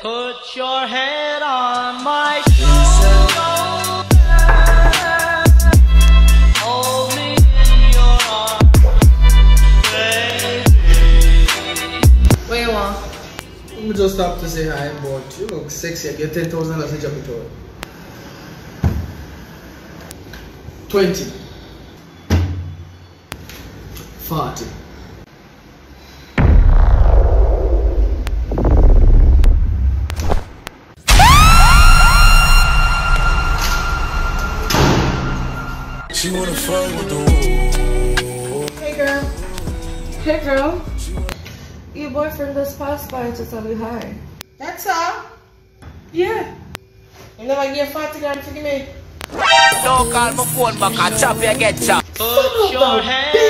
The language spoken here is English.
Put your head on my shoulder. Hold me in your arms, baby. What you want? Me just stop to say hi, but you look sexy. I get 10,000 dollars in Jackie Toy. 20. 40. She wanna fuck with the woo. Hey girl. Hey girl. Your boyfriend just passed by to tell you hi. That's all. Yeah. You never give 40 grand to give me. Don't call my phone back, I'll chop you, get chopped. Put your head